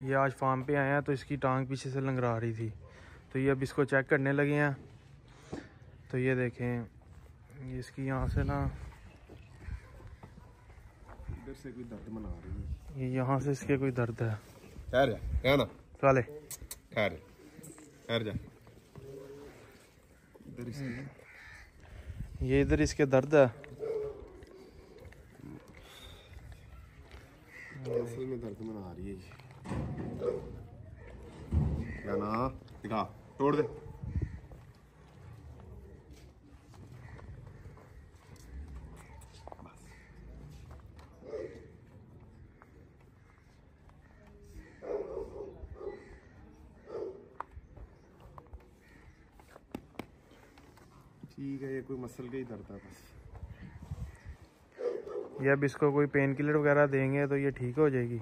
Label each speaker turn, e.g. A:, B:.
A: ये आज फार्म पे आए हैं तो इसकी टांग पीछे से लंगरा रही थी। तो ये अब इसको चेक करने लगे हैं। तो ये देखें ये इसकी यहाँ से ना
B: इधर से कोई दर्द मना रही है।
A: ये यहाँ से इसके कोई दर्द है।
B: ठहर जा क्या ना।
A: चले
B: ठहर ठहर जा। इधर इसकी।
A: ये इधर इसके दर्द है।
B: में दर्द मना रही है क्या ना? दिखा, तोड़ दे। ठीक है, ये कोई मसल का ही दर्द है बस।
A: ये अब इसको कोई पेन किलर वगैरह देंगे तो ये ठीक हो जाएगी।